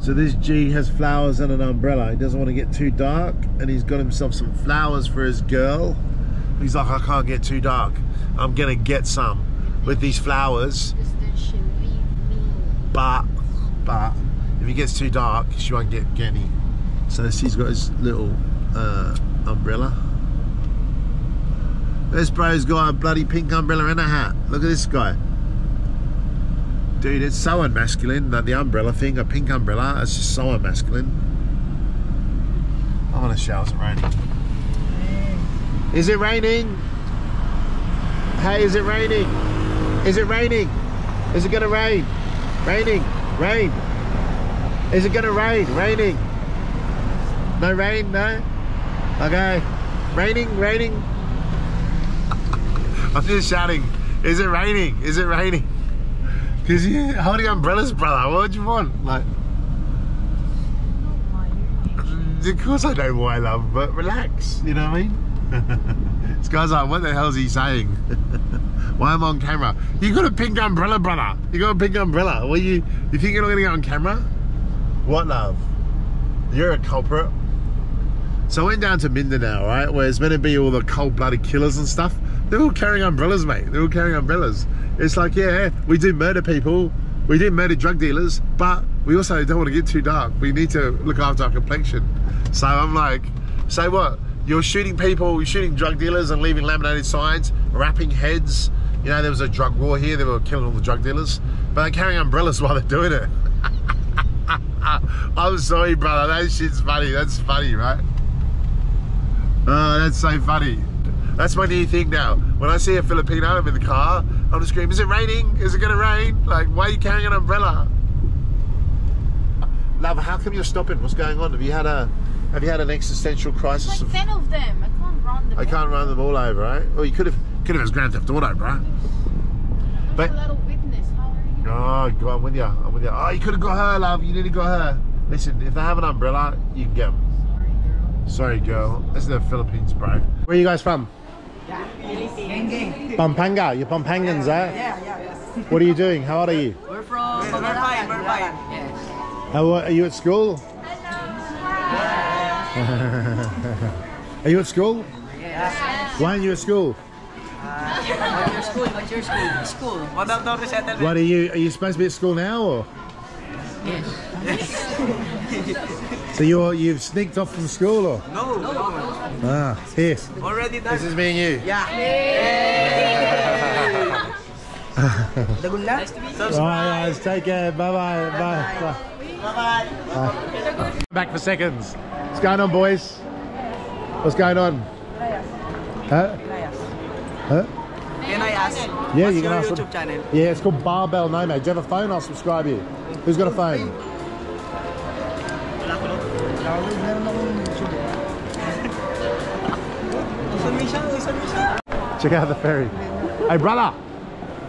So this G has flowers and an umbrella. He doesn't want to get too dark, and he's got himself some flowers for his girl. He's like, I can't get too dark. I'm gonna get some with these flowers, Because then she'll leave me. but but if it gets too dark, she won't get get any. So he's got his little uh, umbrella. This bro's got a bloody pink umbrella and a hat. Look at this guy. Dude, it's so unmasculine that the umbrella thing, a pink umbrella, it's just so unmasculine. I'm gonna shower, it's raining. Is it raining? Hey, is it raining? Is it raining? Is it gonna rain? Raining, rain. Is it gonna rain? Raining. No rain, no? Okay. Raining, raining. I'm just shouting, is it raining? Is it raining? Because you're holding umbrellas, brother. What do you want? Like, of course I know why, love, but relax. You know what I mean? this guy's like, what the hell is he saying? why am I on camera? You got a pink umbrella, brother. You got a pink umbrella. What you? You think you're not gonna get on camera? What, love? You're a culprit. So I went down to Mindanao, right, where it's meant to be all the cold-blooded killers and stuff. They're all carrying umbrellas, mate. They're all carrying umbrellas. It's like, yeah, we do murder people, we do murder drug dealers, but we also don't want to get too dark. We need to look after our complexion. So I'm like, say what? You're shooting people, you're shooting drug dealers and leaving laminated signs, wrapping heads. You know, there was a drug war here, they were killing all the drug dealers, but they're carrying umbrellas while they're doing it. I'm sorry, brother. That shit's funny. That's funny, right? Oh, that's so funny. That's my new thing now. When I see a Filipino, I'm in the car, I'm just screaming, is it raining? Is it gonna rain? Like, why are you carrying an umbrella? Love, how come you're stopping? What's going on? Have you had a have you had an existential crisis Like of 10 of them. I can't run them. I can't run them all over, right? Well you could have could have as Grand Theft Auto, bro. But little witness. How are you? Oh, God, I'm with you. I'm with you. Oh, you could have got her, love. You nearly got her. Listen, if they have an umbrella, you can get them. Sorry, girl. This is the Philippines, bro. Where are you guys from? Pampanga. You're Pampangans, eh? Yeah, yeah, yes. What are you doing? How old are you? We're from We're fine, we're. Yes. How, are you at school? are you at school? Yes. Why aren't you at school? What's your school? What's your school? School. What about the resettlement? What are you? Are you supposed to be at school now, or? Yes. So you're you've sneaked off from school, or? No, no. Ah, here. Already done. This is me and you. Yeah. Dagol na? All right, guys, take care. Bye bye. Bye. Bye. Bye-bye. Back for seconds. What's going on, boys? What's going on? Huh? Huh? Can I ask? Yeah, what's you can your ask them. YouTube channel? Yeah, it's called Barbell Nomad. Do you have a phone? I'll subscribe you. Who's got a phone? Meron akong YouTube. Usan mo siya, usan mo siya. Check out the ferry. Hey, brother!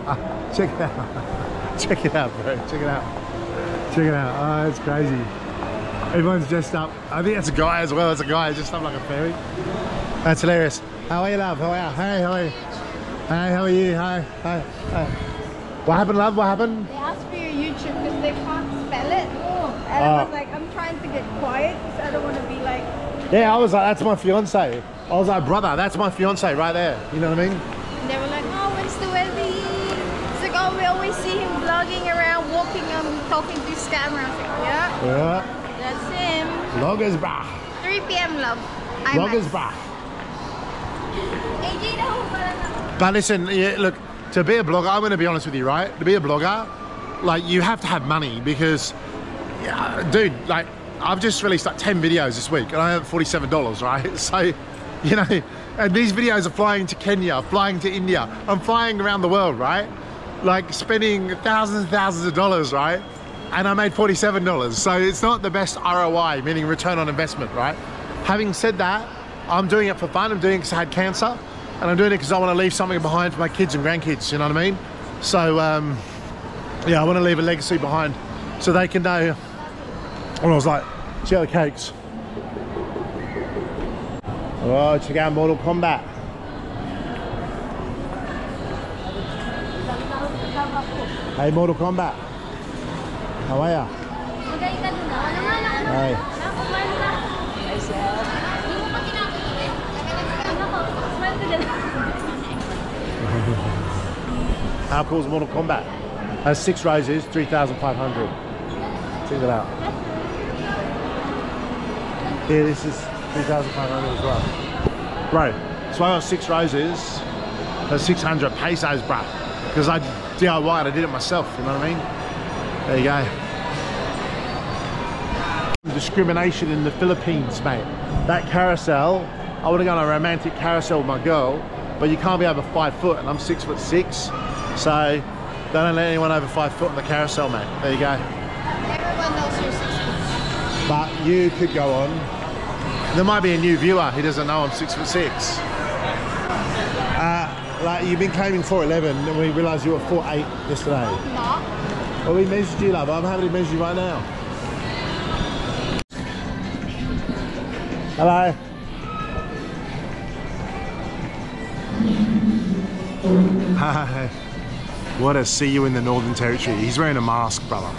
Ah, check it out. Check it out, bro. Check it out. Check it out. Oh, it's crazy. Everyone's dressed up. I think that's a guy as well. It's a guy dressed up like a fairy. That's hilarious. How are you, love? How are you? Hey, how are you? Hey, how are you? Hi, hi, hi. What happened, love? What happened? They asked for your YouTube because they can't spell it. And Oh. I was like, I'm trying to get quiet because I don't want to be like, Yeah, I was like, that's my fiance. I was like, brother, that's my fiance right there. You know what I mean? and they were like, oh, when's the weather? It's like, oh, we always see him vlogging around, walking and talking to his camera. I was like, yeah, Yeah. that's him. Loggers, brah. 3 p.m. love. I'm Loggers, brah. AJ, But listen, yeah, look, to be a blogger, I'm going to be honest with you, right? To be a blogger, like you have to have money because, yeah, dude, like I've just released like 10 videos this week and I have $47, right? So, you know, and these videos are flying to Kenya, flying to India. I'm flying around the world, right? Like spending thousands and thousands of dollars, right? And I made $47. So it's not the best ROI, meaning return on investment, right? Having said that, I'm doing it for fun. I'm doing it because I had cancer and I'm doing it because I want to leave something behind for my kids and grandkids, you know what I mean? So, um, yeah, I want to leave a legacy behind so they can know. And I was like, the cakes. Oh, check out Mortal Kombat. Hey, Mortal Kombat. How are ya? Magaling ka dun. Ano nga lang ano? Hey. Nakumain ka. Ay, sir. Hindi mo pa kinakain. Ano ko? Smile ka dyan. How cool is Mortal Kombat? Has six roses, 3,500. Check that out. Yeah, this is 3,500 as well. Bro, so I got six roses, that's 600 pesos, bro. Because I DIY I did it myself, you know what I mean? There you go. Discrimination in the Philippines, mate. That carousel, I would have gone on a romantic carousel with my girl, but you can't be over five foot, and I'm six foot six, so they don't let anyone over five foot on the carousel, mate. There you go. You could go on. There might be a new viewer who doesn't know I'm six foot six. Uh, like you've been claiming 4'11 and we realised you were 4'8 yesterday. Not. Well, we measured you, love. I'm happy to measure you right now. Hello. Hi. What a see you in the Northern Territory. He's wearing a mask, brother.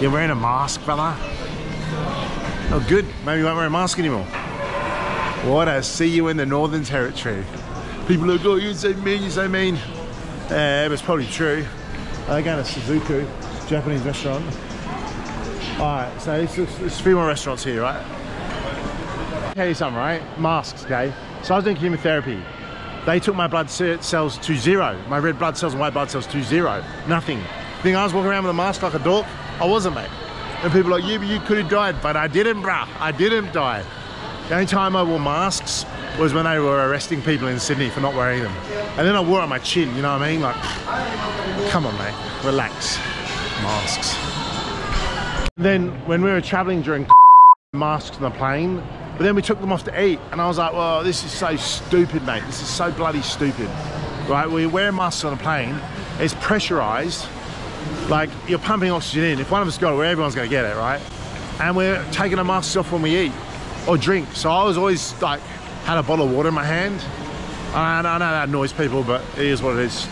You're wearing a mask, brother? Oh, good. Maybe you won't wear a mask anymore. What a see you in the Northern Territory. People are like, oh, you're so mean, you're so mean. But it's probably true. They're going to Suzuku, Japanese restaurant. Alright, so there's, there's few more restaurants here, right? tell you something, right? Masks, okay? So I was doing chemotherapy. They took my blood cells to zero. My red blood cells and white blood cells to zero. Nothing. Think I was walking around with a mask like a dork? I wasn't, mate. And people are like, yeah, but you could have died. But I didn't, bruh. I didn't die. The only time I wore masks was when they were arresting people in Sydney for not wearing them. And then I wore it on my chin, you know what I mean? Like, come on, mate. Relax. Masks. Then when we were traveling during masks on the plane, but then we took them off to eat, and I was like, well, this is so stupid, mate. This is so bloody stupid. Right? We wear masks on a plane, it's pressurized, like you're pumping oxygen in. If one of us got it, well, everyone's gonna get it, right? And we're taking our masks off when we eat or drink. So I was always like, had a bottle of water in my hand. And I know that annoys people, but it is what it is.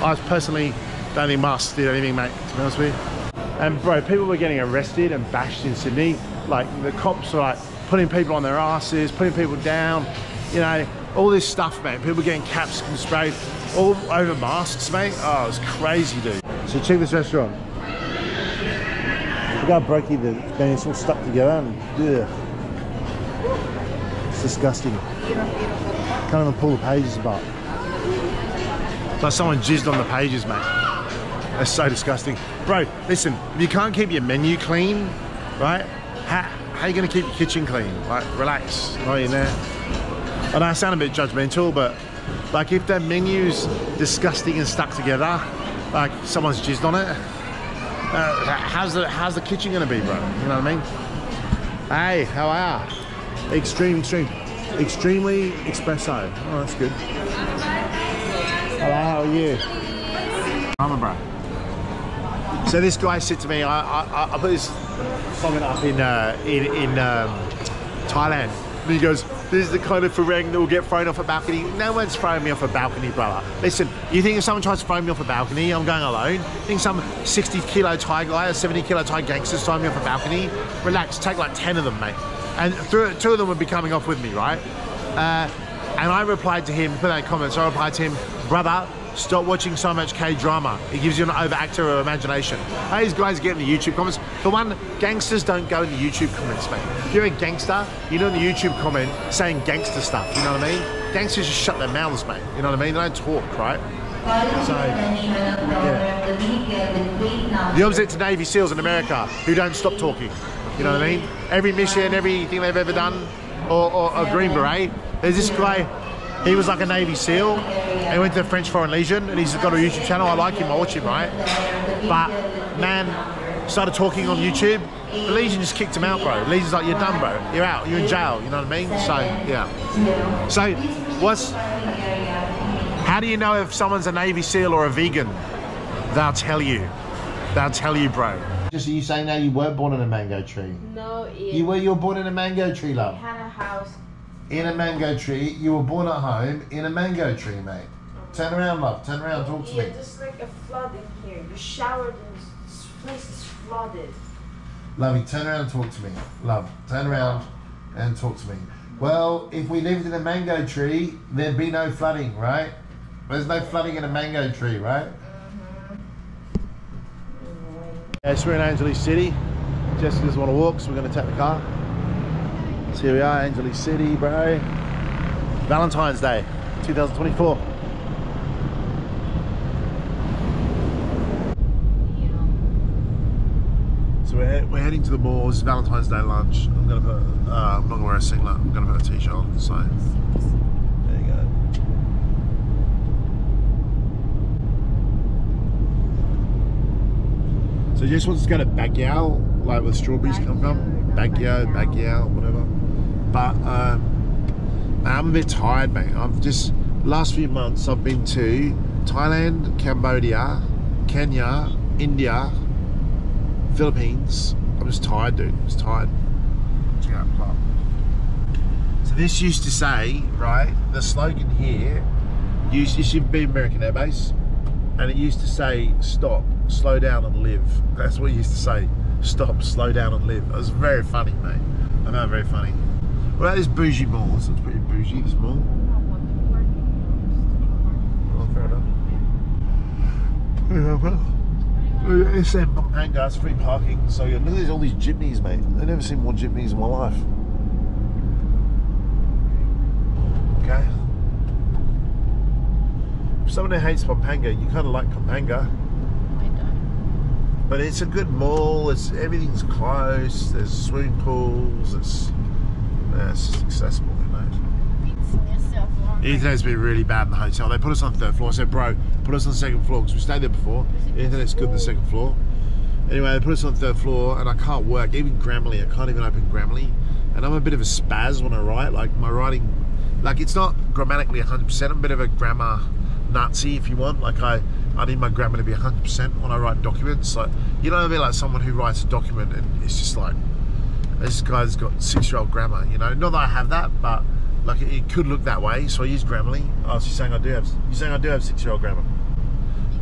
I personally don't think masks did anything, mate, to be honest with you. And bro, people were getting arrested and bashed in Sydney. Like the cops were like putting people on their asses, putting people down, you know, all this stuff, mate. People getting caps and sprayed all over masks, mate. Oh, it was crazy, dude. So check this restaurant. Look how brokey the then it's all stuck together and ugh. It's disgusting. Can't even pull the pages apart. It's like someone jizzed on the pages, mate. That's so disgusting. Bro, listen, if you can't keep your menu clean, right? How, how are you gonna keep your kitchen clean? Like, relax, not in there. I know I sound a bit judgmental, but like if their menu's disgusting and stuck together, like someone's jizzed on it, uh, how's the how's the kitchen gonna be, bro? You know what I mean? Hey, how are? Extreme, extreme, extremely espresso. Oh, that's good. Hello, how are you? I'm a bro. So this guy said to me, I, I, I put this comment up in uh, in, in um, Thailand, and he goes, "This is the kind of farang that will get thrown off a balcony." No one's throwing me off a balcony, brother. Listen, you think if someone tries to throw me off a balcony, I'm going alone? Think some 60 kilo Thai guy or 70 kilo Thai gangsters throwing me off a balcony? Relax, take like 10 of them, mate. And th- two of them would be coming off with me, right? Uh, and I replied to him, put that in comments, I replied to him, brother, stop watching so much K-drama. It gives you an overactor of imagination. Hey, these guys get in the YouTube comments. For one, gangsters don't go in the YouTube comments, mate. If you're a gangster, you know in the YouTube comment saying gangster stuff, you know what I mean? Gangsters just shut their mouths, mate. You know what I mean? They don't talk, right? So, yeah. The opposite to Navy SEALs in America, who don't stop talking. You know what I mean? Every mission, everything they've ever done, or, or a Green Beret. There's this guy, he was like a Navy SEAL. And He went to the French Foreign Legion, and he's got a YouTube channel. I like him, I watch him, right? But, man, started talking on YouTube. The Legion just kicked him out, bro. Legion's like, you're done, bro. You're out. You're in jail. You know what I mean? So, yeah. So, what's... How do you know if someone's a Navy SEAL or a vegan? They'll tell you. They'll tell you, bro. Just are you saying now you weren't born in a mango tree? No, it You were you were born in a mango tree, love. We had a house. In a mango tree. You were born at home in a mango tree, mate. Turn around, love. Turn around. Talk to me. yeah, me. just like a flood in here. You showered and this place is flooded. Lovey, turn around and talk to me. Love, turn around and talk to me. Well, if we lived in a mango tree, there'd be no flooding, right? There's no flooding in a mango tree, right? Mm-hmm. Yeah, so we're in Angeles City. Jessica doesn't want to walk, so we're going to take the car. So here we are, Angeles City, bro. Valentine's Day, 2024. So we're, we're heading to the mall. This is Valentine's Day lunch. I'm gonna put. Uh, I'm not gonna wear a singlet. I'm gonna put a t-shirt on. So there you go. So just wants to go to Baguio, like where strawberries come from. Baguio, Baguio, whatever. But um, I'm a bit tired, mate. I've just last few months I've been to Thailand, Cambodia, Kenya, India, Philippines. I'm just tired, dude. I'm just tired. Check out plot. So this used to say, right, the slogan here used this should be American Air Base, and it used to say, "Stop, slow down and live." That's what it used to say. Stop, slow down and live. It was very funny, mate. I know, very funny. What about this bougie mall? This looks pretty bougie. This mall. Oh, fair enough. Yeah, well. It's in Pampanga, free parking. So yeah, look at these, all these jeepneys, mate. I've never seen more jeepneys in my life. Okay. If someone who hates Pampanga, you kind of like Pampanga. I don't. But it's a good mall. It's everything's close. There's swimming pools. It's yeah, it's just accessible, you know. Fixing yourself wrong. The internet's been really bad in the hotel. They put us on the third floor. I said, bro, put us on the second floor because we stayed there before. The internet's good on the second floor. Anyway, they put us on the third floor and I can't work. Even Grammarly, I can't even open Grammarly. And I'm a bit of a spaz when I write. Like my writing, like it's not grammatically 100%. I'm a bit of a grammar Nazi if you want. Like I, I need my grammar to be 100% when I write documents. Like you know what I mean? Like someone who writes a document and it's just like, this guy's got six-year-old grammar. You know, not that I have that, but like it, could look that way. So I use Grammarly. Oh, you're saying I do have? You're saying I do have six-year-old grammar,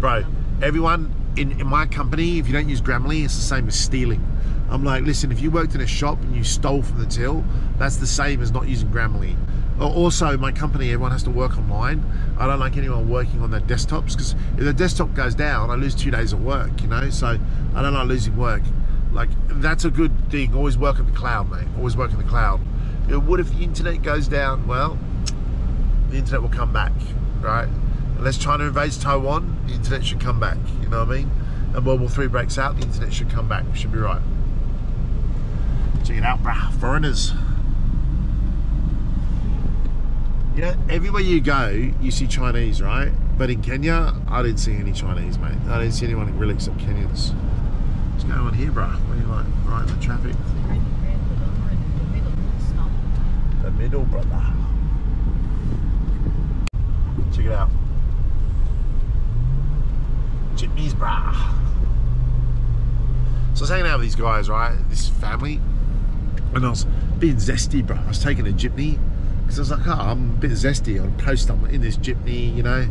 bro? Everyone in, in my company, if you don't use Grammarly, it's the same as stealing. I'm like, listen, if you worked in a shop and you stole from the till, that's the same as not using Grammarly. Also, my company, everyone has to work online. I don't like anyone working on their desktops because if the desktop goes down, I lose two days of work, you know? So I don't like losing work. Like, that's a good thing. Always work in the cloud, mate. Always work in the cloud. You know, what if the internet goes down? Well, the internet will come back, right? Unless China invades Taiwan, the internet should come back. You know what I mean? And World War Three breaks out, the internet should come back. Should be right. Check it out, bruh. Foreigners. Know, everywhere you go, you see Chinese, right? But in Kenya, I didn't see any Chinese, mate. I didn't see anyone really except Kenyans. What's going on here, bruh? What are you like? Right in the traffic. The middle, brother. Check it out. Jitneys, brah. So I was hanging out with these guys, right? This family. And I was being zesty, bro. I was taking a jitney. Because I was like, oh, I'm a bit zesty. I'll post I'm in this jitney, you know.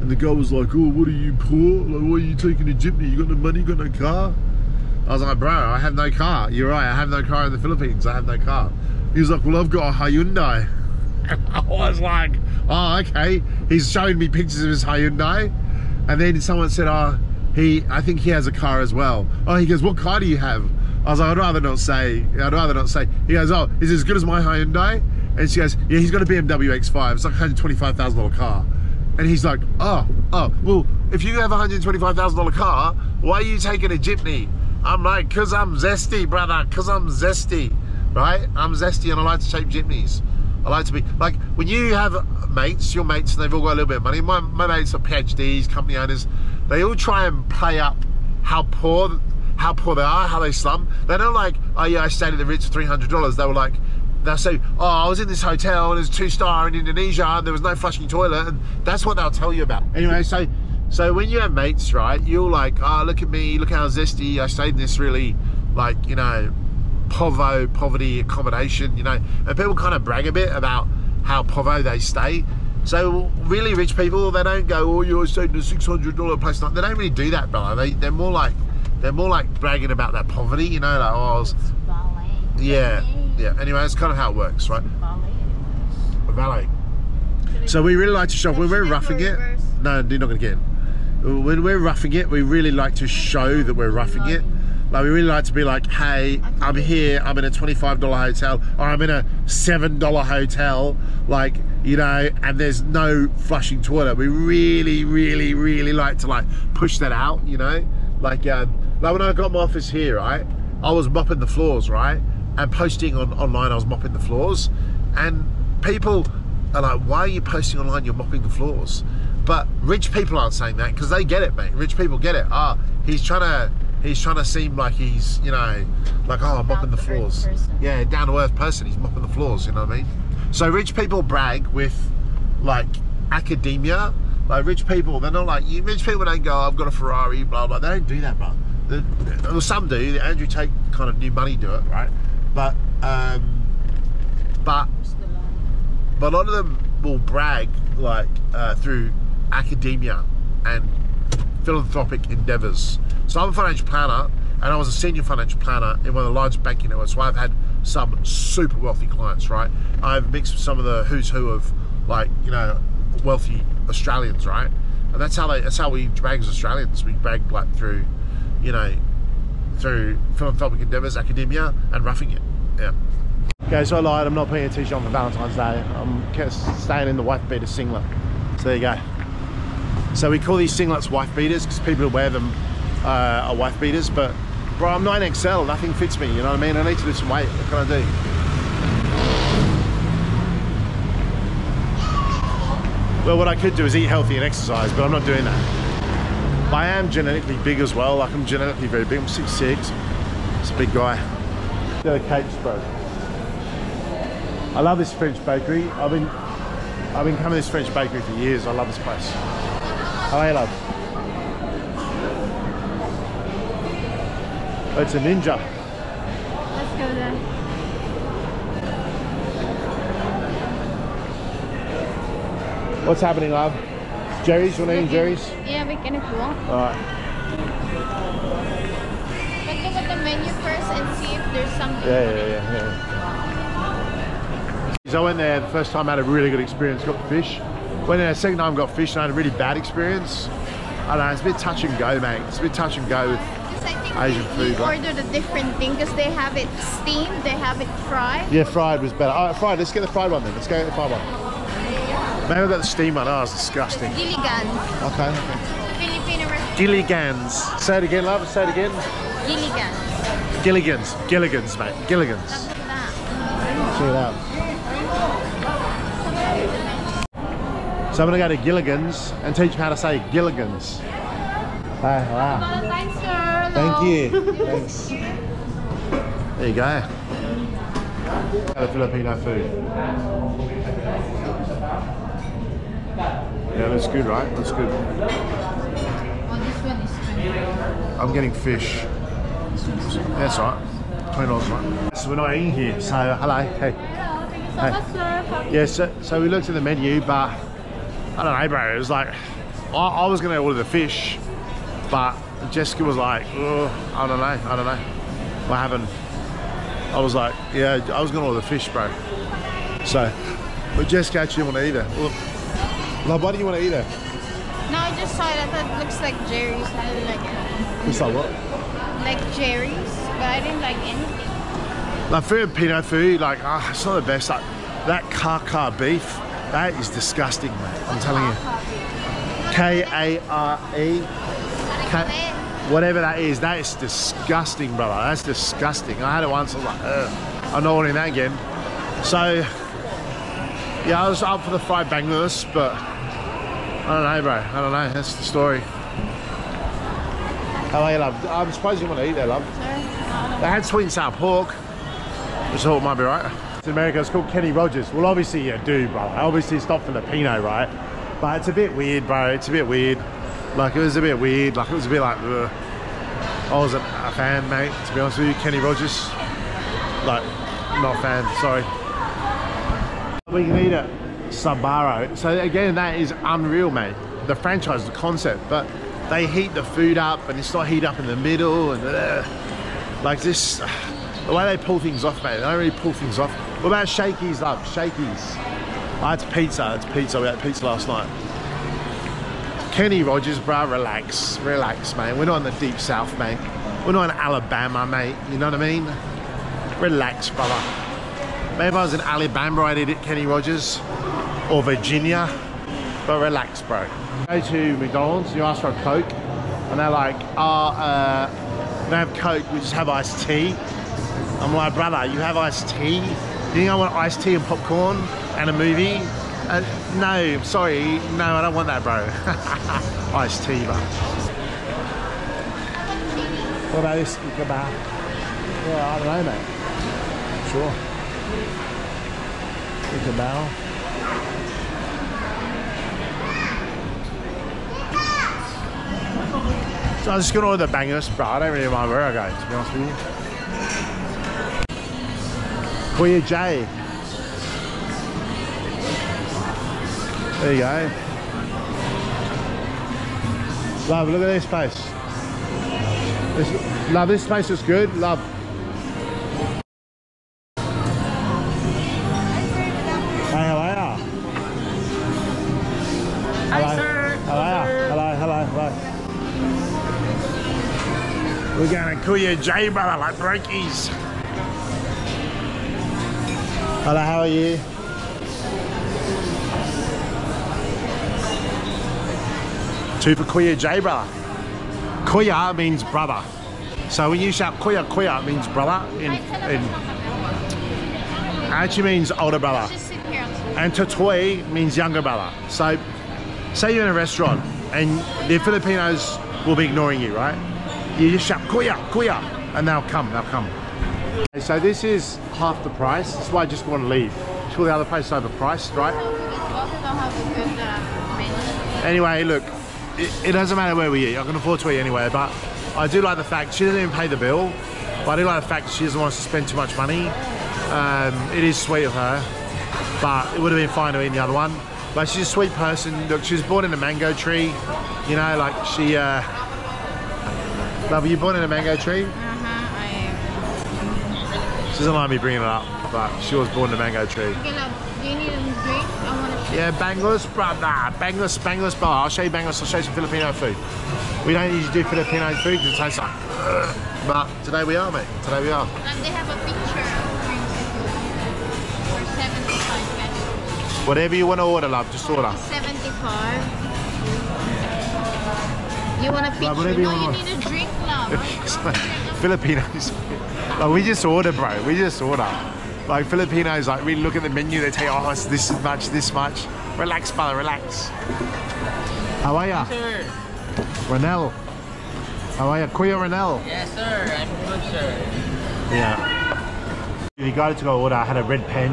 And the girl was like, oh, what are you poor? Like, why are you taking a jitney? You got no money, you got no car? I was like, bro, I have no car. You're right, I have no car in the Philippines. I have no car. He was like, well, I've got a Hyundai. I was like, oh, okay. He's showing me pictures of his Hyundai. And then someone said, oh, he, I think he has a car as well. Oh, he goes, what car do you have? I was like, I'd rather not say. I'd rather not say. He goes, oh, is it as good as my Hyundai? And she goes, yeah, he's got a BMW X5. It's like a $125,000 car. And he's like, oh, oh, well, if you have a $125,000 car, why are you taking a Jeepney? I'm like, because I'm zesty, brother, because I'm zesty, right? I'm zesty and I like to shape Jeepneys. I like to be, like, when you have mates, your mates, and they've all got a little bit of money, my, my mates are PhDs, company owners, they all try and play up how poor how poor they are, how they slum. They don't like, oh yeah, I stayed at the Ritz for $300. They were like, they'll say, oh, I was in this hotel and it was two star in Indonesia and there was no flushing toilet. And that's what they'll tell you about. Anyway, so so when you have mates, right, you're like, oh, look at me, look how zesty. I stayed in this really, like, you know, povo, poverty accommodation, you know. And people kind of brag a bit about how povo they stay. So really rich people, they don't go, oh, you're staying in a six hundred dollar place. They don't really do that, brother. They they're more like they're more like bragging about that poverty, you know, like oh, I was, yeah, yeah. Anyway, that's kind of how it works, right? Ballet. So we really like to shop we're I roughing it. No, you're not going to get in. When we're roughing it, we really like to show that we're roughing it. Like we really like to be like, hey, I'm here. I'm in a twenty-five dollar hotel, or I'm in a seven dollar hotel. Like you know, and there's no flushing toilet. We really, really, really like to like push that out. You know, like um, like when I got my office here, right? I was mopping the floors, right? And posting on online, I was mopping the floors, and people are like, why are you posting online? You're mopping the floors. But rich people aren't saying that because they get it, mate. Rich people get it. Ah, he's trying to he's trying to seem like he's you know like oh I'm mopping the floors. Yeah, down to earth person. He's mopping the floors. You know what I mean? So rich people brag with like academia. Like rich people, they're not like you. Rich people don't go, I've got a Ferrari, blah blah. They don't do that, bro. The, well, some do. The Andrew Tate kind of new money do it, right? But um, but but a lot of them will brag like uh, through academia and philanthropic endeavors. So I'm a financial planner, and I was a senior financial planner in one of the largest banking networks. So I've had some super wealthy clients, right? I've mixed with some of the who's who of like you know wealthy Australians, right? And that's how they that's how we brag as Australians. We brag like through, you know, through philanthropic endeavors, academia, and roughing it. Yeah. Okay, so I lied. I'm not putting a t-shirt on for Valentine's Day. I'm staying in the wife beater singlet. So there you go. So we call these singlets wife beaters because people who wear them uh, are wife beaters. But bro, I'm 9XL. Nothing fits me. You know what I mean? I need to lose some weight. What can I do? Well, what I could do is eat healthy and exercise, but I'm not doing that. I am genetically big as well. Like I'm genetically very big. I'm 6'6". It's a big guy. The cakes, bro. I love this French bakery. I've been I've been coming to this French bakery for years. I love this place. Love? Oh, it's a ninja. Let's go there. What's happening, love? Jerry's, you want to eat Jerry's? Yeah, we can if you want. Alright. But look at the menu first and see if there's something. Yeah, yeah, yeah, yeah. So I went there the first time, I had a really good experience, got the fish. Went there the second time, got fish, and I had a really bad experience. I don't know, it's a bit touch and go, mate. It's a bit touch and go with Asian we, food, we ordered a different thing because they have it steamed, they have it fried. Yeah, fried was better. All right, fried. Let's get the fried one then. Let's go get the fried one. Maybe I got the steam one. Oh, it's disgusting. Gilligan. Okay. Filipino. Gilligan's. Say it again, love. Say it again. Gilligans. Gilligan's. Gilligan's, mate. Gilligan's. Look at that. Check it out. So I'm gonna go to Gilligan's and teach them how to say Gilligan's. Hey, wow. Thanks, sir. Thank you. Thanks. There you go. The Filipino food. Yeah, that's good, right? That's good. Oh, this one is 20. I'm getting fish. That's right. Twenty dollars, right? So we're not eating here. So hello, hey. Hey. Yeah, so, so we looked at the menu, but I don't know, bro. It was like I, I was gonna order the fish, but Jessica was like, oh, I don't know, I don't know. What happened? I was like, yeah, I was gonna order the fish, bro. So, but Jessica actually didn't want to eat it. Well, like, why do you want to eat it? No, I just saw it. I thought it looks like Jerry's. I didn't like it. It's like what? Like Jerry's, but I didn't like anything. Like Filipino food, like ah, it's not the best. Like that kaka beef, that is disgusting, mate. I'm telling you. K A R E, K- whatever that is, that is disgusting, brother. That's disgusting. I had it once. I was like, Ugh. I'm not ordering that again. So, yeah, I was up for the fried bangladesh, but I don't know, bro. I don't know. That's the story. How are you, love? I'm surprised you want to eat there, love. They had sweet and sour pork, which I thought might be right. In America, it's called Kenny Rogers. Well, obviously you do, brother. Obviously it's not Filipino, right? But it's a bit weird, bro. It's a bit weird. Like, it was a bit weird. Like, it was a bit like, ugh. I wasn't a fan, mate, to be honest with you. Kenny Rogers. Like, not a fan, sorry. We can eat it. Sbarro. So again, that is unreal, mate. The franchise, the concept, but they heat the food up and it's not heat up in the middle and like this. The way they pull things off, mate. They don't really pull things off. What about Shakey's, love? Shakey's. Oh, it's pizza. It's pizza. We had pizza last night. Kenny Rogers, bro, relax. Relax, mate. We're not in the deep south, mate. We're not in Alabama, mate. You know what I mean? Relax, brother. Maybe I was in Alabama, I'd eat at Kenny Rogers or Virginia. But relax, bro. Go to McDonald's, you ask for a Coke, and they're like, oh, uh, we have Coke, we just have iced tea. I'm like, brother, you have iced tea? You think I want iced tea and popcorn and a movie? Uh, no, sorry, no, I don't want that, bro. iced tea, bro. What about this kebab? Yeah, I don't know, mate. Sure. Kebab. So I'm just gonna order the bangers, bro. I don't really mind where I go, to be honest with you. J. There you go. Love, look at this place. This, love, this place is good. Love. Hey, how are ya? Hello. sir. Ya? Hello, hello, hello. We're going to call you J, brother, like brokies. Hello, how are you? Two for Kuya J, brother. Kuya means brother. So when you shout Kuya, Kuya it means brother in, in actually means older brother. Just sit here. And Totoy means younger brother. So, say you're in a restaurant and the Filipinos will be ignoring you, right? You just shout, Kuya, Kuya, and they'll come, they'll come. So this is half the price. That's why I just want to leave. Sure, the other place is overpriced, right? Anyway, look, it, it doesn't matter where we eat. I can afford to eat anywhere, but I do like the fact she doesn't even pay the bill. But I do like the fact she doesn't want us to spend too much money. Um, it is sweet of her, but it would have been fine to eat the other one. But she's a sweet person. Look, she was born in a mango tree. You know, like she. Uh, love, you born in a mango tree? She doesn't like me bringing it up, but she was born in a mango tree. Okay, love, do you need a drink? I want to Yeah, Bangladesh, brother. Bangladesh, Bangladesh bar. I'll show you Bangladesh. I'll show you some Filipino food. We don't usually do Filipino food because it tastes like. But today we are, mate. Today we are. And they have a picture of drinks for 75 pesos. Whatever you want to order, love, just order. 75. You want a picture? You no, you want. need a drink, love. Filipinos. Like, we just order, bro. We just order. Like Filipinos, like we look at the menu, they tell you, oh, it's this much, this much. Relax, brother, relax. How are ya? Sir. Ronel. How are ya? Kuya Ronel. Yes, sir. I'm good, sir. Yeah. The guy to go order I had a red pen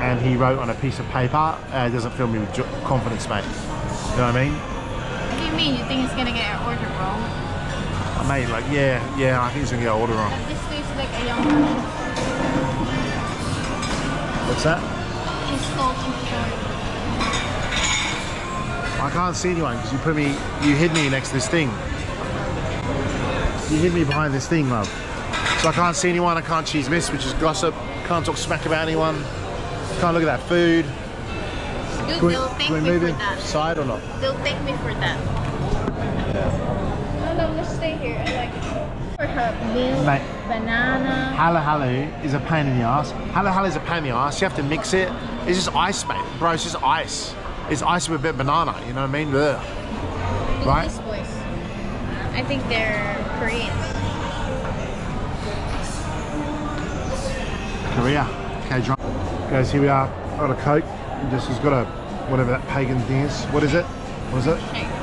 and he wrote on a piece of paper, uh, it doesn't fill me with confidence, mate. You know what I mean? What do you mean? You think it's gonna get our order wrong? Uh, Mate, like, yeah, yeah, I think he's gonna get an order wrong. But this tastes like a young version. What's that? It's salty short. I can't see anyone because you put me, you hid me next to this thing. You hid me behind this thing, love. So I can't see anyone, I can't chismis, which is gossip. Can't talk smack about anyone. Can't look at that food. Dude, Can we, they'll can thank we me move for that. inside or not? They'll thank me for that. No, no, let's stay here. I like it. For her milk, Mate. banana. Halo halo is a pain in the ass. Halo halo is a pain in the ass. You have to mix it. It's just ice, mate. Bro, it's just ice. It's ice with a bit of banana. You know what I mean? Ugh. Right. these boys. I think they're Koreans. Korea. Okay, drunk. Guys, here we are. Got a Coke. Just has got a whatever that pagan thing is. What is it? What is it? Shake.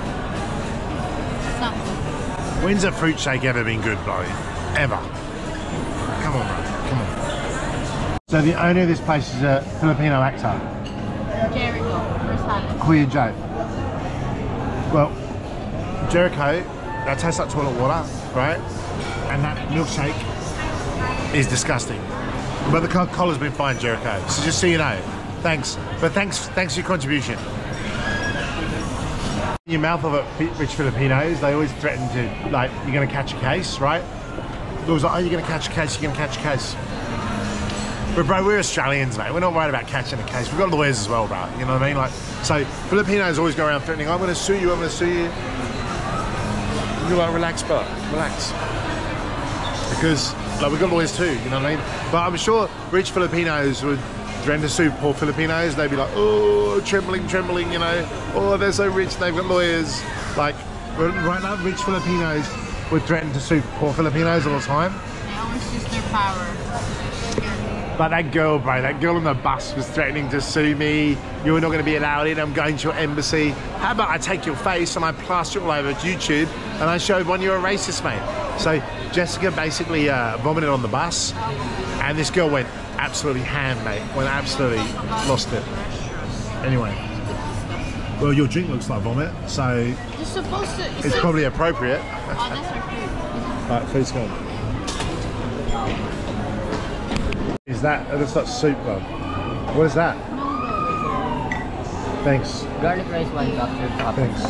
When's a fruit shake ever been good, bro? Ever. Come on, bro. Come on. So the owner of this place is a Filipino actor, Jericho. Rosales. Kuya Joe. Well, Jericho, that tastes like toilet water, right? And that milkshake is disgusting. But the Coca-Cola's been fine, Jericho. So just so you know, Thanks. But thanks, thanks for your contribution. In your mouth of it, rich Filipinos, they always threaten to, like, you're going to catch a case, right? It was like, oh, you're going to catch a case, you're going to catch a case. But bro, we're Australians, mate. We're not worried about catching a case. We've got lawyers as well, bro. You know what I mean? Like, so Filipinos always go around threatening, I'm going to sue you, I'm going to sue you. You're like, relax, bro, relax. Because, like, we've got lawyers too, you know what I mean? But I'm sure rich Filipinos would to sue poor Filipinos. They'd be like, oh, trembling, trembling, you know. Oh, they're so rich, they've got lawyers. Like, right now, rich Filipinos would threaten to sue poor Filipinos all the time. They always use their power. But that girl, bro, that girl on the bus was threatening to sue me. You're not going to be allowed in. I'm going to your embassy. How about I take your face and I plaster it all over YouTube and I show everyone you're a racist, mate. So Jessica basically uh, vomited on the bus, and this girl went absolutely ham, mate. Went absolutely lost it. Anyway, well, your drink looks like vomit, so You're supposed to. it's probably appropriate. Oh, that's our food. Right, food's gone. Is that? oh, That's not soup, though. What is that? Thanks. Garlic rice, one cup, your cup. Thanks.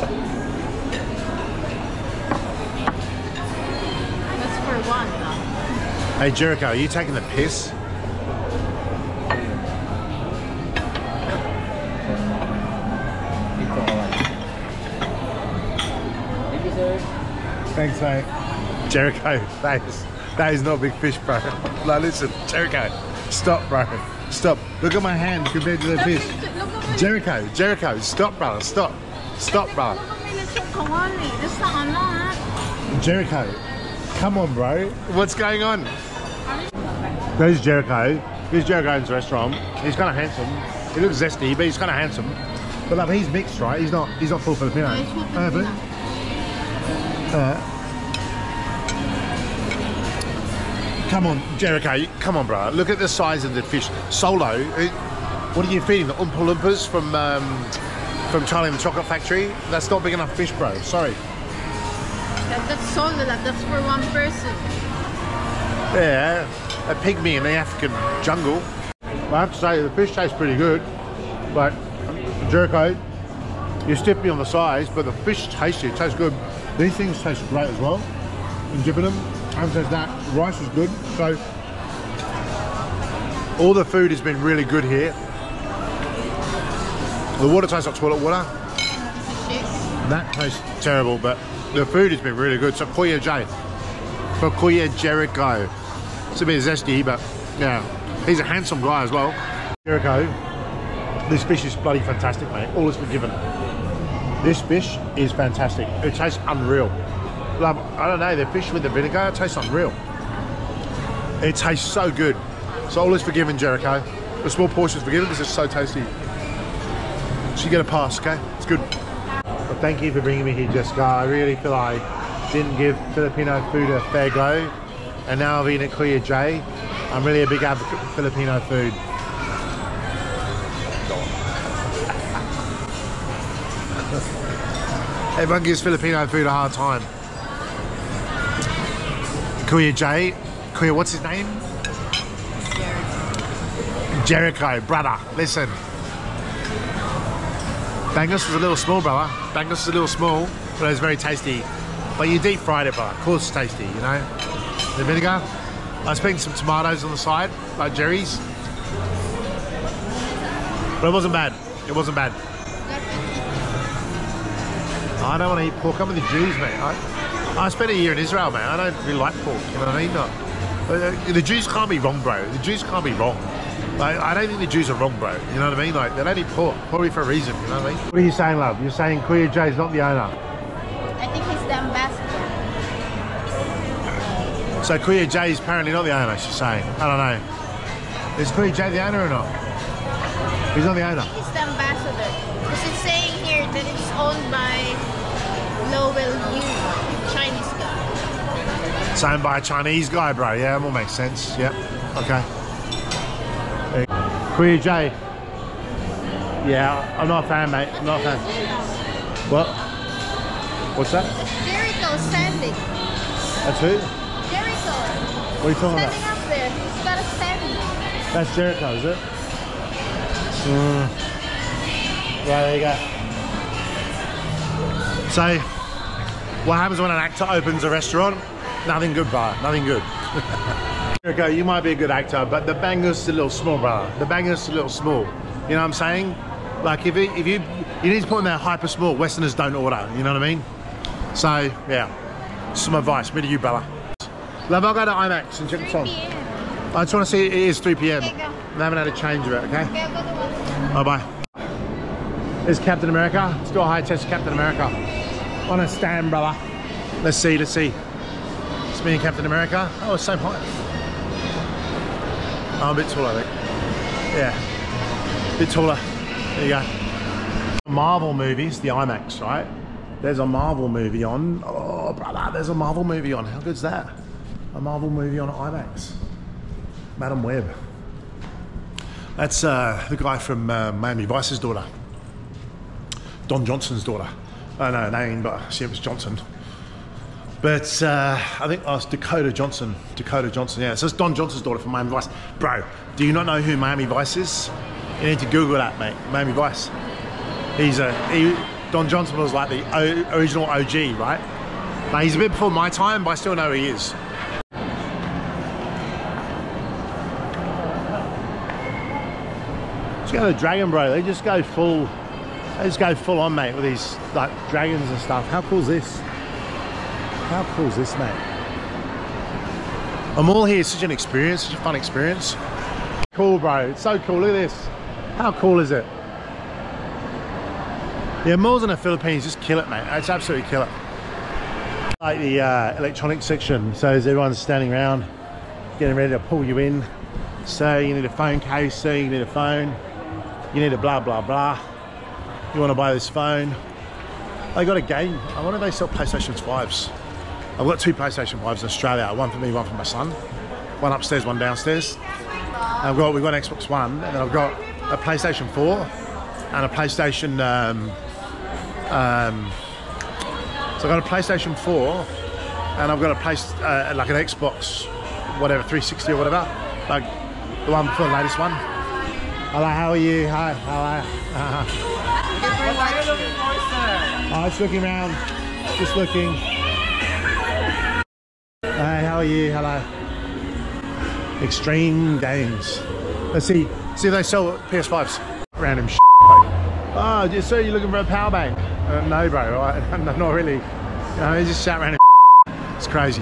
That's for one, though. Hey, Jericho, are you taking the piss? Thanks, mate. Jericho, thanks. That is not a big fish, bro. Like, listen, Jericho, stop, bro. Stop. Look at my hand compared to the fish. Look at my Jericho, Jericho, stop, brother. Stop. Stop, bro. Look at my lechon kawali. That's not ano, ha? Jericho, come on, bro. What's going on? There's Jericho. Here's Jericho's restaurant. He's kind of handsome. He looks zesty, but he's kind of handsome. But like, he's mixed, right? He's not. He's not full Filipino. No, he's full Uh, but- Filipino. uh, come on, Jericho. Come on, bro. Look at the size of the fish. Solo. it- what are you feeding? The Oompa Loompas from um, from Charlie and the Chocolate Factory? That's not big enough fish, bro. Sorry. That, that's solo. That, that's for one person. Yeah, a pygmy in the African jungle. I have to say, the fish tastes pretty good, but Jericho, you stiff me on the size, but the fish tasty, it tastes good. These things taste great as well. And dipping them, I haven't tasted that. Rice is good, so all the food has been really good here. The water tastes like toilet water. That tastes terrible, but the food has been really good. So Kuya J. For Kuya Jericho. It's a bit zesty, but yeah. He's a handsome guy as well. Jericho, this fish is bloody fantastic, mate. All is forgiven. This fish is fantastic. It tastes unreal. Like, I don't know, the fish with the vinegar, it tastes unreal. It tastes so good. So all is forgiven, Jericho. The small portion's forgiven because it's so tasty. So you get a pass, okay? It's good. Well, thank you for bringing me here, Jessica. I really feel I didn't give Filipino food a fair go. And now I've eaten at Kuya J. I'm really a big advocate for Filipino food. Everyone gives Filipino food a hard time. Kuya J, Kuya, what's his name? Jericho, brother. Listen. Bangus is a little small, brother. Bangus is a little small, but it's very tasty. But you deep fried it, but Of course it's tasty, you know? The vinegar. I was putting some tomatoes on the side, like Jerry's. But it wasn't bad. It wasn't bad. I don't want to eat pork. I'm with the Jews, mate. I, I spent a year in Israel, man. I don't really like pork. You know what I mean? No. Uh, the Jews can't be wrong, bro. The Jews can't be wrong. Like, I don't think the Jews are wrong, bro. You know what I mean? Like, they don't eat pork, probably for a reason. You know what I mean? What are you saying, love? You're saying Kuya is not the owner. I think he's the ambassador. So Kuya J is apparently not the owner, she's saying. I don't know. Is Kuya J the owner or not? He's not the owner. He's the ambassador. Because it's saying here that it's owned by Lowell Yu, Chinese guy. It's owned by a Chinese guy, bro. Yeah, that all makes sense. Yep. Okay. Hey, Kuya J. Yeah, I'm not a fan, mate. I'm not a fan. What? What's that? Jericho standing. That's who? Jericho. What are you talking Standing about? up there. He's got a stand. That's Jericho, is it? Hmm. Yeah, there you go. So, what happens when an actor opens a restaurant? Nothing good, brother. Nothing good. okay, you might be a good actor, but the banger's is a little small, brother. The banger's is a little small. You know what I'm saying? Like if, it, if you you need to put in there hyper small, Westerners don't order. You know what I mean? So yeah, some advice. Me to you, Bella. Love, I'll go to IMAX and check the 3 song. I just want to see it is 3 p.m. Okay. I haven't had a change of it. Okay. Okay, I'll go to one. Bye bye. There's Captain America. Let's do a high test Captain America. On a stand, brother. Let's see, let's see. It's me and Captain America. Oh, it's same height. Oh, I'm a bit taller, I think. Yeah. A bit taller. There you go. Marvel movies, the IMAX, right? There's a Marvel movie on. Oh, brother, there's a Marvel movie on. How good's that? A Marvel movie on IMAX. Madame Web. That's uh, the guy from uh, Miami Vice's daughter. Don Johnson's daughter. I know her name, but she was Johnson. But uh, I think oh, it's Dakota Johnson. Dakota Johnson, yeah. So it's Don Johnson's daughter from Miami Vice. Bro, do you not know who Miami Vice is? You need to Google that, mate. Miami Vice. He's a he, Don Johnson was like the o, original OG, right? Like he's a bit before my time, but I still know who he is. Let's go to Dragon Bro. They just go full. Just go full on, mate, with these like dragons and stuff. How cool is this? How cool is this, mate? I'm all here. It's such an experience, such a fun experience. Cool, bro. It's so cool. Look at this. How cool is it? Yeah, malls in the Philippines just kill it, mate. It's absolutely kill it. Like the uh, electronic section, so as everyone's standing around, getting ready to pull you in. So you need a phone case, so you need a phone, you need a blah blah blah. You want to buy this phone. They got a game. I wonder if they sell PlayStation 5s. I've got two PlayStation 5s in Australia, one for me, one for my son. One upstairs, one downstairs. And I've got we've got an Xbox One, and then I've got a PlayStation 4 and a PlayStation um, um, so I've got a PlayStation 4 and I've got a place uh, like an Xbox whatever 360 or whatever like the one for the latest one hello how are you hi how are you oh, just looking around just looking. Hey how are you? Hello. Extreme games. Let's see see if they sell PS5s random shit. oh just so you're looking for a power bank? Uh, no bro I, no, not really. Know, just shout around it's crazy.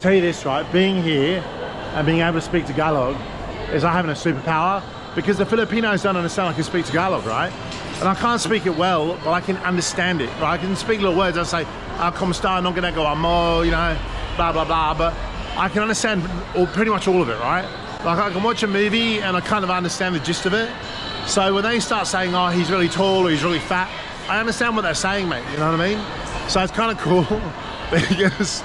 Tell you this right being here and being able to speak Tagalog is like having a superpower because the Filipinos don't understand I can speak Tagalog right? And I can't speak it well but I can understand it right? I can speak little words I say ah, como está? No gonna go amo you know blah blah blah but I can understand all, pretty much all of it right? Like I can watch a movie and I kind of understand the gist of it. So when they start saying oh he's really tall or he's really fat I understand what they're saying mate you know what I mean? So it's kind of cool because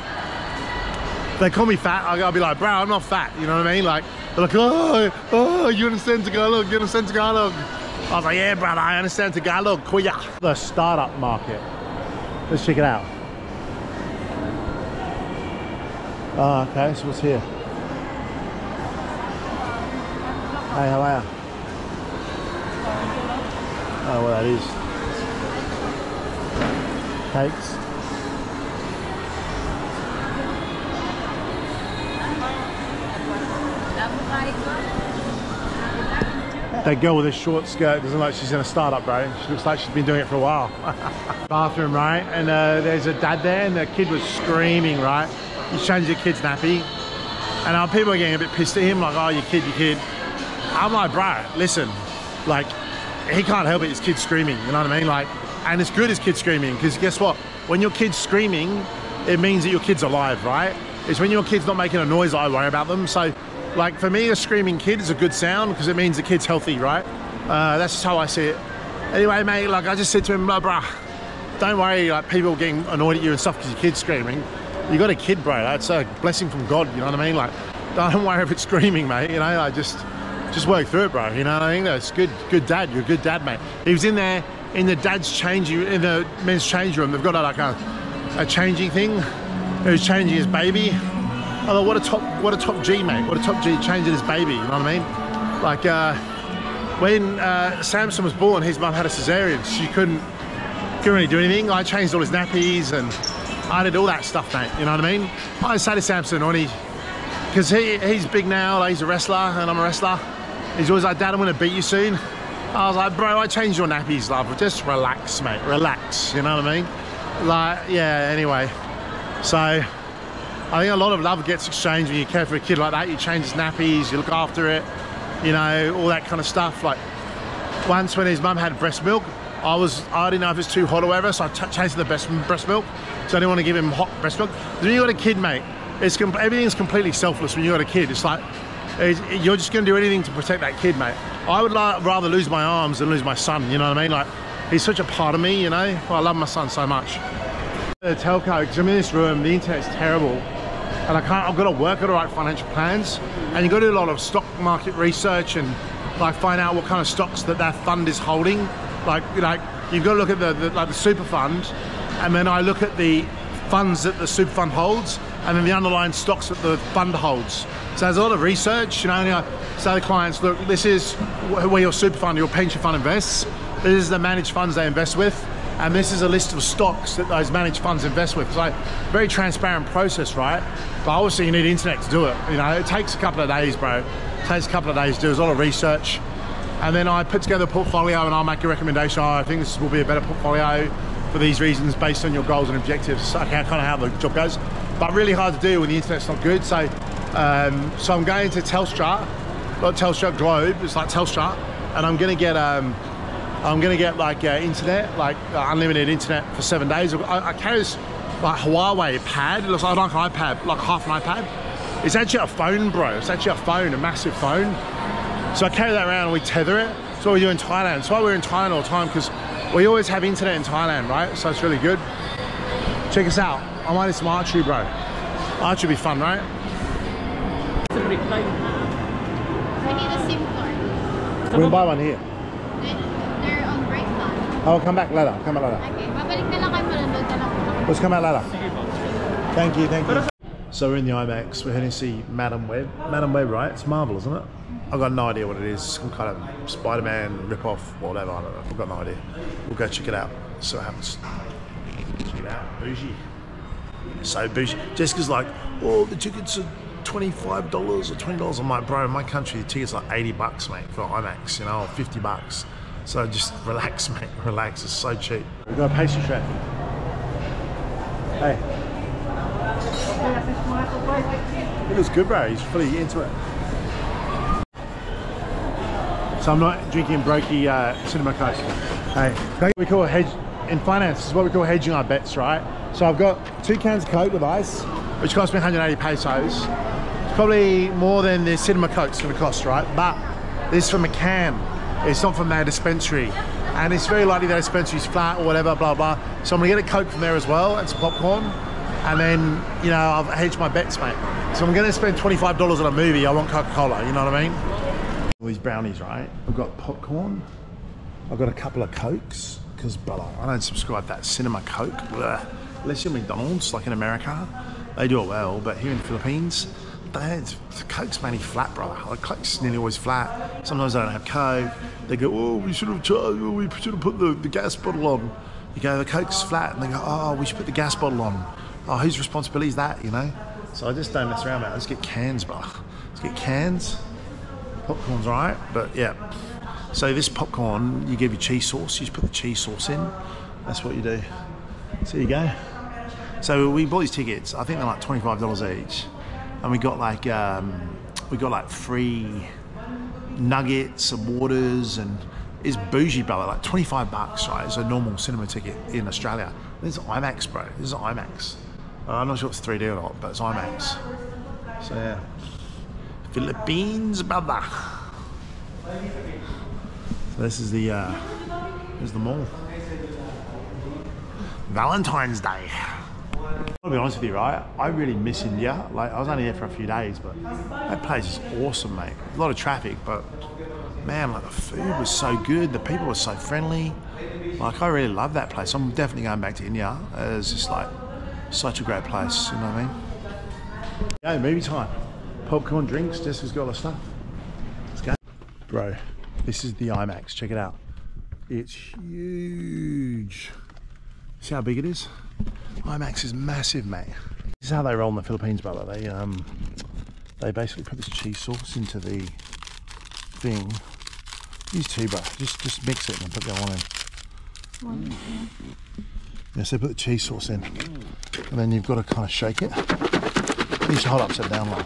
they call me fat, I'll be like, bro, I'm not fat, you know what I mean? Like, like, oh, oh, you understand Tagalog, you understand Tagalog. I was like, yeah, brother, I understand Tagalog, kuya. The startup market. Let's check it out. Oh, okay, so what's here? Hey, how are you? Oh, well, that is. Cakes. That girl with a short skirt doesn't look like she's in a startup, bro. She looks like she's been doing it for a while. Bathroom, right? And uh, there's a dad there, and the kid was screaming, right? He's changed the kid's nappy. And uh, people are getting a bit pissed at him, like, oh, you kid, you kid. I'm like, bro, listen, like, he can't help it, his kid's screaming, you know what I mean? Like, and it's good his kid's screaming, because guess what? When your kid's screaming, it means that your kid's alive, right? It's when your kid's not making a noise I worry about them. So, like, for me, a screaming kid is a good sound, because it means the kid's healthy, right? Uh, that's just how I see it. Anyway, mate, like, I just said to him, blah, bruh, don't worry, like, people getting annoyed at you and stuff because your kid's screaming. You got a kid, bro. That's a blessing from God, you know what I mean? Like, don't worry if it's screaming, mate, you know, like, just just work through it, bro. You know what I mean? That's good, good dad. You're a good dad, mate. He was in there in the dad's changing in the men's change room. They've got like a, a changing thing. He was changing his baby. I thought, what a top, what a top G, mate. What a top G changing his baby. You know what I mean? Like uh, when uh, Samson was born, his mum had a cesarean. She couldn't couldn't really do anything. I changed all his nappies and I did all that stuff, mate. You know what I mean? I say to Samson when he, because he, he's big now, like he's a wrestler and I'm a wrestler. He's always like, Dad, I'm gonna beat you soon. I was like, bro, I changed your nappies, love. Just relax, mate. Relax. You know what I mean? Like, yeah. Anyway, so I think a lot of love gets exchanged when you care for a kid like that. You change his nappies, you look after it, you know, all that kind of stuff. Like once when his mum had breast milk, I was I didn't know if it's too hot or whatever, so I changed to the best breast milk. So I didn't want to give him hot breast milk. When you got a kid, mate, it's com- everything's completely selfless. When you got a kid, it's like it's, you're just going to do anything to protect that kid, mate. I would like, rather lose my arms than lose my son. You know what I mean? Like he's such a part of me. You know, well, I love my son so much. The telco, because I'm in this room, the internet's terrible, and I can't. I've got to work at the right financial plans, and you've got to do a lot of stock market research and like find out what kind of stocks that that fund is holding. Like, like you've got to look at the, the like the super fund, and then I look at the funds that the super fund holds, and then the underlying stocks that the fund holds. So there's a lot of research, you know. And I say to clients, look, this is where your super fund, your pension fund invests. This is the managed funds they invest with and this is a list of stocks that those managed funds invest with. It's like very transparent process, right? But obviously you need internet to do it. You know, it takes a couple of days, bro. It takes a couple of days to do. A lot of research, and then I put together a portfolio and I'll make a recommendation. Oh, I think this will be a better portfolio for these reasons based on your goals and objectives. Okay, kind of how the job goes, but really hard to do when the internet's not good. So, um, so I'm going to Telstra, not Telstra Globe. It's like Telstra, and I'm gonna get um, I'm gonna get like uh, internet, like uh, unlimited internet for seven days. I, I carry this like Huawei pad. It looks like an iPad, like half an iPad. It's actually a phone, bro. It's actually a phone, a massive phone. So I carry that around and we tether it. That's what we do in Thailand. That's why we're in Thailand all the time because we always have internet in Thailand, right? So it's really good. Check us out. I might do some archery, bro. Archery would be fun, right? I need a SIM card. We can buy one here. Then they're on break I'll come back later. Come back later. Okay, babalik na lang kayo nandun na lang. Let's come out later. Thank you, thank you. So we're in the IMAX. We're heading to see Madame Web. Madame Web, right? It's Marvel, isn't it? I've got no idea what it is. Some kind of Spider-Man rip-off, whatever. I don't know. I've got no idea. We'll go check it out. See what happens. Check it out. Bougie. So bougie. Jessica's like, oh, the tickets are $25 or $20. I'm like, bro, in my country, the tickets are like 80 bucks, mate, for IMAX, you know, 50 bucks. So just relax, mate. Relax. It's so cheap. We've got a pastry chef. Hey. It looks good, bro. He's fully into it. So I'm not drinking Brokey uh, Cinema Coke. Hey, we call hedge in finance. Is what we call hedging our bets, right? So I've got two cans of Coke with ice, which cost me 180 pesos. It's probably more than the Cinema Coke's to cost, right? But this is from a can. It's not from their dispensary. And it's very likely their dispensary's flat or whatever, blah, blah. So I'm to get a Coke from there as well and some popcorn. And then, you know, I've hedged my bets, mate. So I'm to spend $25 on a movie. I want Coca-Cola, you know what I mean? All these brownies, right? I've got popcorn. I've got a couple of Cokes. Because, brother, I don't subscribe that cinema Coke. Blech. Unless you're McDonald's, like in America. They do it well. But here in the Philippines, the Coke's mainly flat, brother. Like, Coke's nearly always flat. Sometimes I don't have Coke. They go, oh, we should have charged, oh, we should have put the, the gas bottle on. You go, the Coke's flat. And they go, oh, we should put the gas bottle on. Oh, whose responsibility is that, you know? So I just don't mess around, mate. I just get cans, bro. Let's get cans. Popcorn's right, but yeah. So this popcorn, you give your cheese sauce. You just put the cheese sauce in. That's what you do. So you go. So we bought these tickets. I think they're like twenty five dollars each, and we got like um, we got like free nuggets and waters and it's bougie, brother. Like twenty five bucks, right? It's a normal cinema ticket in Australia. This is IMAX, bro. This is IMAX. Uh, I'm not sure it's 3D or not, but it's IMAX. So yeah. Philippines, brother. So this is the uh, this is the mall. Valentine's Day. I'll be honest with you, right? I really miss India. Like I was only there for a few days, but that place is awesome, mate. A lot of traffic, but man, like the food was so good. The people were so friendly. Like I really love that place. I'm definitely going back to India. Uh, it's just like such a great place. You know what I mean? Yeah, movie time. Popcorn, drinks. Jessica's got all the stuff. Let's go. Bro, this is the IMAX. Check it out. It's huge. See how big it is? IMAX is massive, mate. This is how they roll in the Philippines, brother. They um, they basically put this cheese sauce into the thing. Use two, bro. Just just mix it and put that one in. Yes, they put the cheese sauce in, and then you've got to kind of shake it. You should hold upside down like.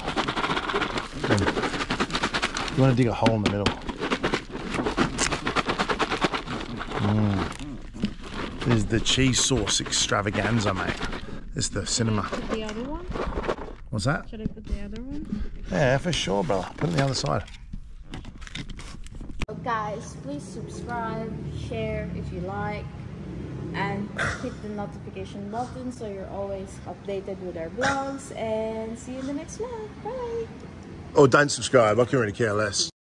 You want to dig a hole in the middle. Mm. This is the cheese sauce extravaganza, mate. It's the cinema. Put the other one? What's that? Should I put the other one? Yeah, for sure, brother. Put it on the other side. So guys, please subscribe, share if you like, and hit the notification button so you're always updated with our vlogs. And see you in the next vlog. Bye! Oh, don't subscribe. I can really care less.